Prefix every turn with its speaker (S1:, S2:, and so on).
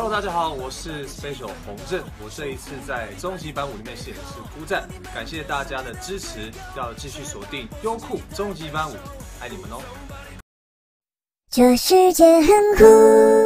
S1: Hello，大家好，我是 Special 洪正，我这一次在终极班五里面写的是孤战，感谢大家的支持，要继续锁定优酷终极班五，爱你们哦。
S2: 这世界很酷。